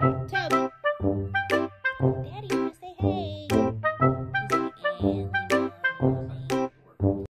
Toby.